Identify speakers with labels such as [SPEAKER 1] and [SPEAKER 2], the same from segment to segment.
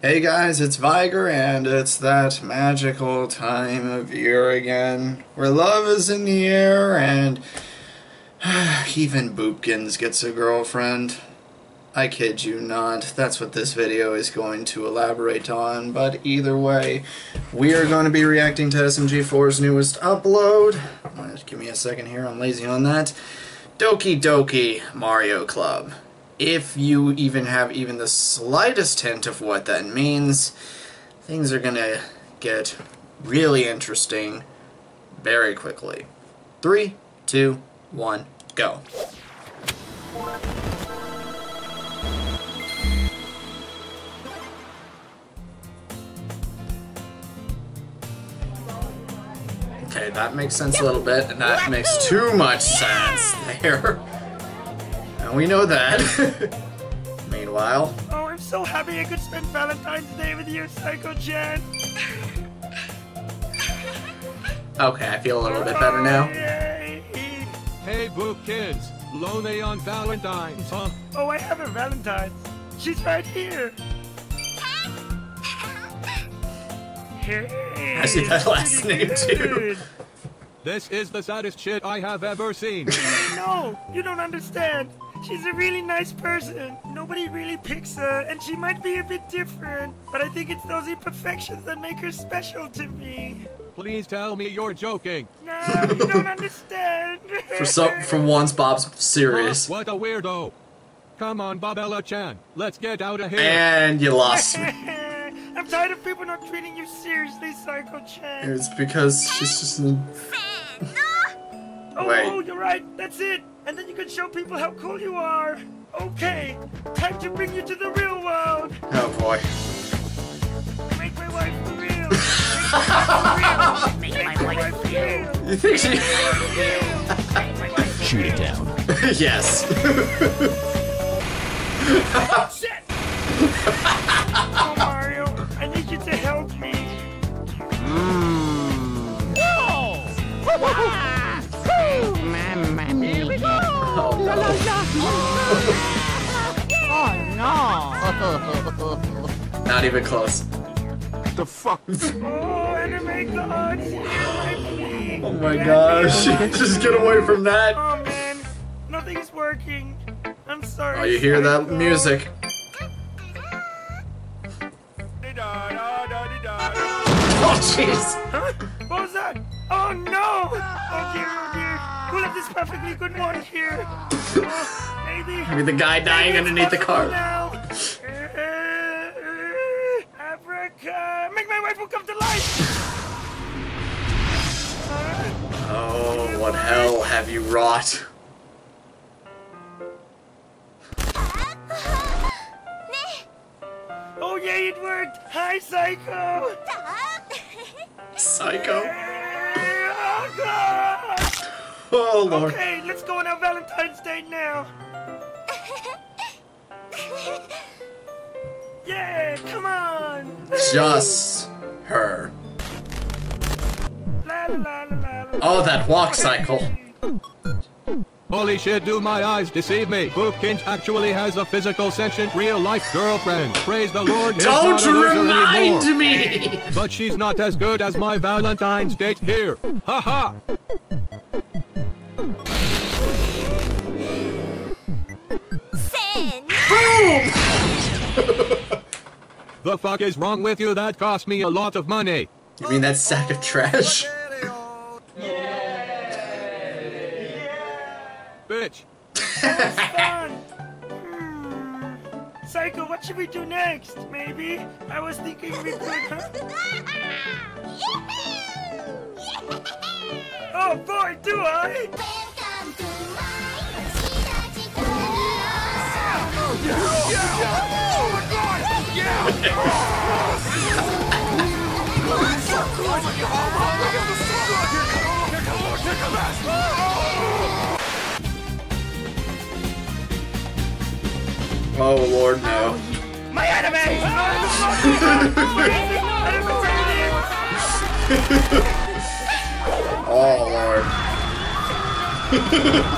[SPEAKER 1] Hey guys, it's Viger, and it's that magical time of year again where love is in the air and even Boopkins gets a girlfriend. I kid you not, that's what this video is going to elaborate on, but either way, we are going to be reacting to SMG4's newest upload. Give me a second here, I'm lazy on that. Doki Doki Mario Club if you even have even the slightest hint of what that means, things are gonna get really interesting very quickly. Three, two, one, go. Okay, that makes sense a little bit, and that makes too much sense there. And we know that. Meanwhile.
[SPEAKER 2] Oh, I'm so happy I could spend Valentine's Day with you, Saiko Chan.
[SPEAKER 1] okay, I feel a little bit better now.
[SPEAKER 3] Hey, Boopkins. Lonely on Valentine's, huh?
[SPEAKER 2] Oh, I have a Valentine's. She's right here.
[SPEAKER 1] I see that last name too.
[SPEAKER 3] This is the saddest shit I have ever seen.
[SPEAKER 2] no, you don't understand. She's a really nice person. Nobody really picks her, and she might be a bit different, but I think it's those imperfections that make her special to me.
[SPEAKER 3] Please tell me you're joking.
[SPEAKER 2] No, you don't understand.
[SPEAKER 1] for some, for once, Bob's serious.
[SPEAKER 3] what a weirdo. Come on, Bobella Chan. Let's get out of here.
[SPEAKER 1] And you lost me.
[SPEAKER 2] I'm tired of people not treating you seriously, Saiko Chan.
[SPEAKER 1] It's because she's just. An...
[SPEAKER 2] oh, Wait. oh, you're right. That's it and then you can show people how cool you are. Okay, time to bring you to the real world.
[SPEAKER 1] Oh boy.
[SPEAKER 2] Make my wife real.
[SPEAKER 4] Make my wife real.
[SPEAKER 1] You think she?
[SPEAKER 4] Shoot it down.
[SPEAKER 1] yes.
[SPEAKER 2] oh, shit! oh!
[SPEAKER 1] Not even close.
[SPEAKER 4] The fuck?
[SPEAKER 2] oh, and make the odds
[SPEAKER 1] Oh my gosh! Just get away from that!
[SPEAKER 2] Oh man, nothing's working. I'm sorry.
[SPEAKER 1] Oh, you hear that music? Oh jeez!
[SPEAKER 2] Huh? What was that? Oh no! Dear. Who left this perfectly good one here? Oh, maybe.
[SPEAKER 1] Maybe the guy dying underneath the car.
[SPEAKER 2] Now. Africa! Make my wife will come to life!
[SPEAKER 1] oh, what hell have you wrought?
[SPEAKER 2] Oh yay, it worked! Hi, Saiko!
[SPEAKER 1] Saiko? Oh, Lord.
[SPEAKER 2] Okay, let's go on our Valentine's Day now. yeah, come on.
[SPEAKER 1] Just her. La, la, la, oh, that walk cycle.
[SPEAKER 3] Holy shit, do my eyes deceive me? Boopkins actually has a physical sentient real-life girlfriend. Praise the Lord,
[SPEAKER 1] Don't remind me!
[SPEAKER 3] But she's not as good as my Valentine's date here. Ha ha! the fuck is wrong with you? That cost me a lot of money.
[SPEAKER 1] You mean that sack of trash?
[SPEAKER 3] Bitch.
[SPEAKER 2] fun. Hmm. Saiko, what should we do next? Maybe? I was thinking we could, huh? oh boy, do I!
[SPEAKER 1] Oh Lord, no.
[SPEAKER 2] My enemy!
[SPEAKER 1] oh Lord.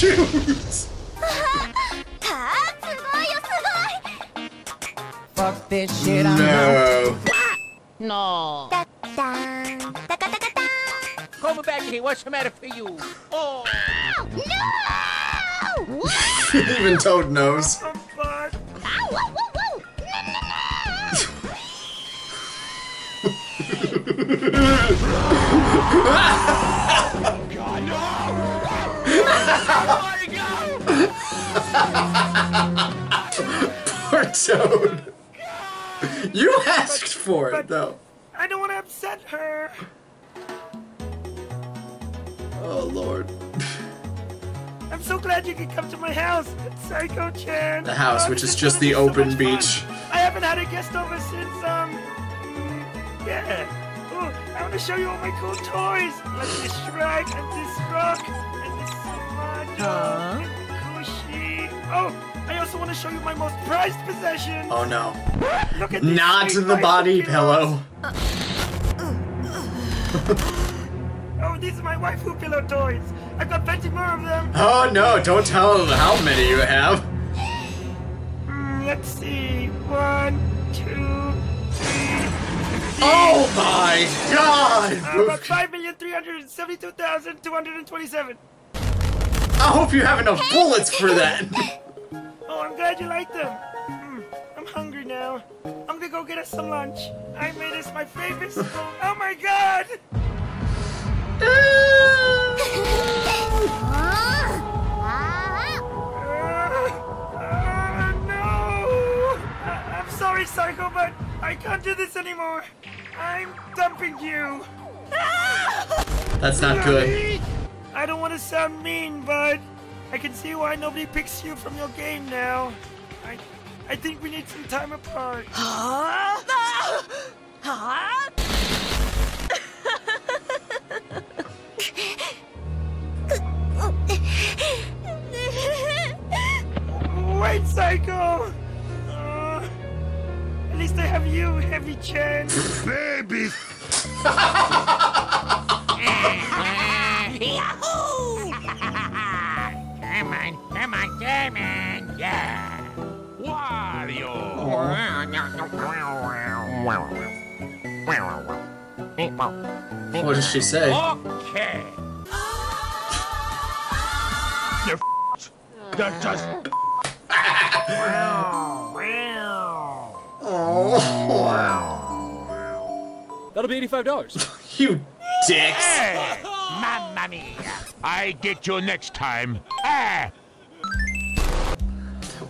[SPEAKER 5] shoes.
[SPEAKER 6] Fuck this shit, I'm
[SPEAKER 1] No.
[SPEAKER 7] No.
[SPEAKER 4] Come back here, what's the matter for you? Oh.
[SPEAKER 5] No!
[SPEAKER 1] Even Toad knows.
[SPEAKER 2] Oh,
[SPEAKER 1] Poor Toad. You asked for it, though.
[SPEAKER 2] I don't want to upset her.
[SPEAKER 1] Oh, Lord.
[SPEAKER 2] I'm so glad you could come to my house, Saiko Chan.
[SPEAKER 1] The house,
[SPEAKER 2] Oh,
[SPEAKER 1] which is just the open
[SPEAKER 2] much
[SPEAKER 1] beach.
[SPEAKER 2] fun. I haven't had a guest over since, um, yeah. Oh, I want to show you all my cool toys, like this Shrek and this Rock and this Oh, I also want to show you my most prized possession.
[SPEAKER 1] Oh no.
[SPEAKER 2] Look at
[SPEAKER 1] Not the body pillow.
[SPEAKER 2] Oh, these are my waifu pillow toys. I've got plenty more of them.
[SPEAKER 1] Oh no, don't tell them how many you have.
[SPEAKER 2] Hmm, let's see.
[SPEAKER 1] oh my god!
[SPEAKER 2] Uh, about 5,372,227.
[SPEAKER 1] I hope you have enough bullets for that.
[SPEAKER 2] Oh, I'm glad you like them. Mm, I'm hungry now. I'm gonna go get us some lunch. I made us my favorite. oh my god!
[SPEAKER 5] Ah!
[SPEAKER 2] No! I'm sorry, Saiko, but I can't do this anymore. I'm dumping you.
[SPEAKER 1] That's not good.
[SPEAKER 2] I don't want to sound mean, but I can see why nobody picks you from your game now. I, I think we need some time apart. Wait, Saiko! Uh, at least I have you, Heavy Chan.
[SPEAKER 4] Baby!
[SPEAKER 7] Yahoo!
[SPEAKER 4] Come on, come on, come on, yeah! Wario!
[SPEAKER 1] What does she say?
[SPEAKER 4] Okay! You f***ed. That just... Oh.
[SPEAKER 8] That'll be $85.
[SPEAKER 1] You dicks.
[SPEAKER 4] Hey! Mamma mia! I get you next time. Ah!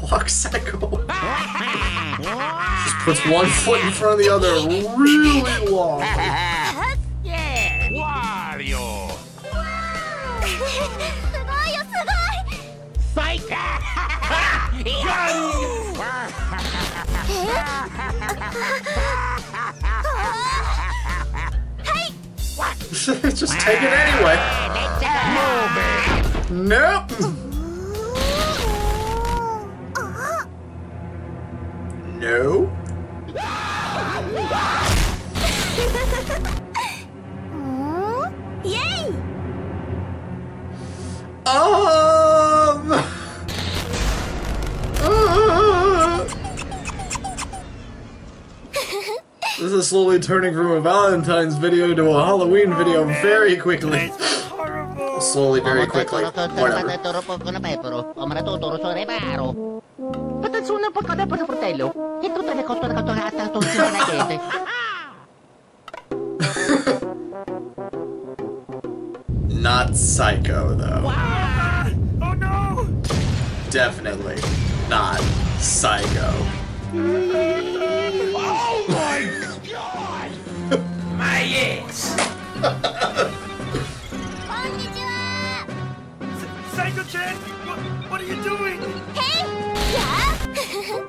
[SPEAKER 1] Walk psycho. Just puts one foot in front of the other really long.
[SPEAKER 4] yeah! Wario!
[SPEAKER 5] すご
[SPEAKER 1] Just take it anyway. It. Nope. no. Is slowly turning from a Valentine's video to a Halloween video very quickly. Slowly, very quickly. Whatever.
[SPEAKER 7] Patatsunan pa kada pa sa fratello. Ito talaga ko talaga to ata to sa nakete.
[SPEAKER 1] Not psycho, though.
[SPEAKER 2] Oh no!
[SPEAKER 1] Definitely not psycho.
[SPEAKER 4] Oh!
[SPEAKER 5] what, are you doing? Hey!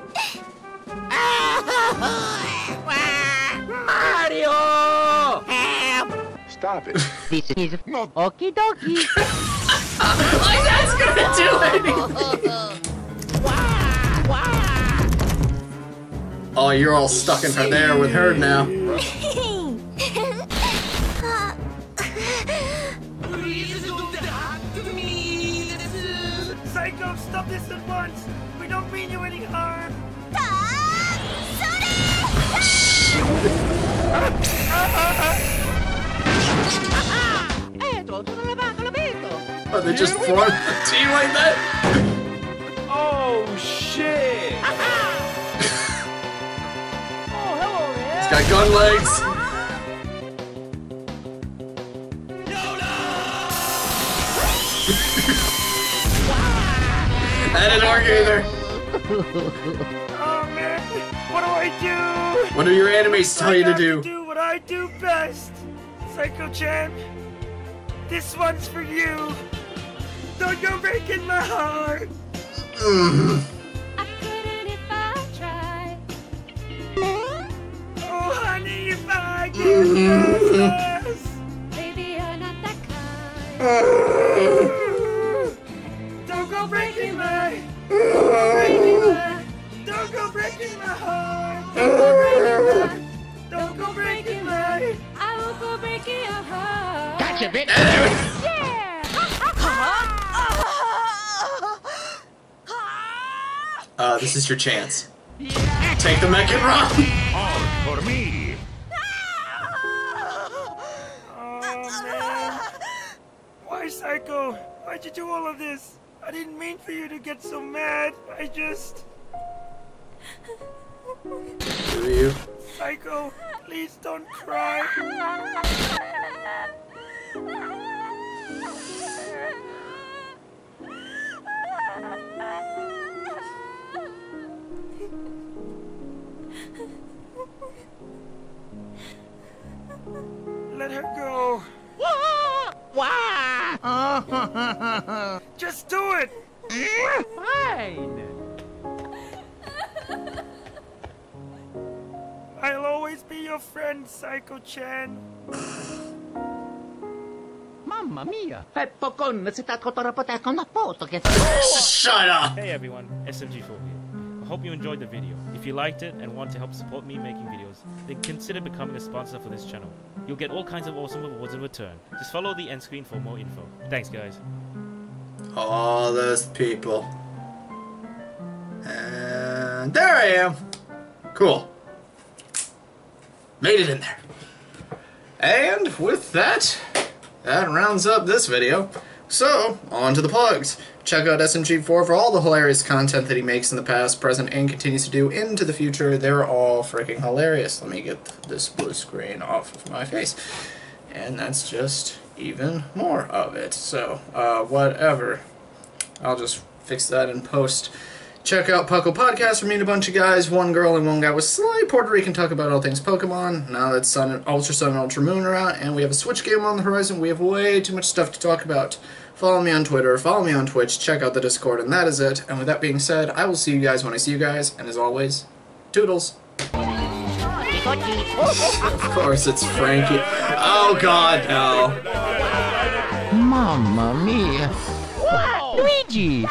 [SPEAKER 7] Mario! Help!
[SPEAKER 4] Stop it.
[SPEAKER 7] this is not okie dokie.
[SPEAKER 1] like that's gonna do! Wah, wah. Oh, you're all stuck in her there with her now.
[SPEAKER 2] Saiko, stop this at once! We don't mean you any harm!
[SPEAKER 7] Eto, sono lavato.
[SPEAKER 1] Oh, they just formed a team like that?
[SPEAKER 2] Oh, shit!
[SPEAKER 7] Oh, hello there.
[SPEAKER 1] He's got gun legs. I didn't argue either.
[SPEAKER 2] Oh, man! What do I do?
[SPEAKER 1] What do your animes tell
[SPEAKER 2] I
[SPEAKER 1] you to
[SPEAKER 2] have
[SPEAKER 1] do?
[SPEAKER 2] do what I do best! Saiko-chan, this one's for you! Don't go breaking my heart! Oh, honey, if I get restless! Don't
[SPEAKER 7] Gotcha, bitch.
[SPEAKER 1] Uh, this is your chance. Take the mech and run!
[SPEAKER 4] All for me.
[SPEAKER 2] Oh, man. Why, Saiko? Why'd you do all of this? I didn't mean for you to get so mad. I just...
[SPEAKER 1] Do you?
[SPEAKER 2] Saiko, please don't cry. Let her go.
[SPEAKER 7] Wah!
[SPEAKER 2] Just do it.
[SPEAKER 7] Fine.
[SPEAKER 2] I'll always be your friend, Saiko-chan.
[SPEAKER 7] Mamma mia. Pokon se tako to rapoteko na foto che oh,
[SPEAKER 1] Shut up!
[SPEAKER 8] Hey everyone, SMG4 here. I hope you enjoyed the video. If you liked it and want to help support me making videos, then consider becoming a sponsor for this channel. You'll get all kinds of awesome rewards in return. Just follow the end screen for more info. Thanks guys.
[SPEAKER 1] All those people. And there I am. Cool. Made it in there. And with that, that rounds up this video. So, on to the plugs. Check out SMG4 for all the hilarious content that he makes in the past, present, and continues to do into the future. They're all freaking hilarious. Let me get this blue screen off of my face. And that's just even more of it. So, uh, whatever. I'll just fix that in post. Check out PUCL Podcast for me and a bunch of guys, one girl and one guy with slight Puerto Rican talk about all things Pokemon. Now that Sun and Ultra Sun and Ultra Moon are out, and we have a Switch game on the horizon, we have way too much stuff to talk about. Follow me on Twitter, follow me on Twitch, check out the Discord, and that is it. And with that being said, I will see you guys when I see you guys, and as always, toodles. Of course, it's Frankie. Oh god, no.
[SPEAKER 7] Mamma mia. Luigi!